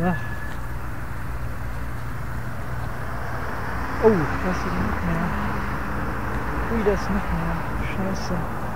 Ja. Oh, das ist noch mehr. Ui, das ist noch mehr. Scheiße.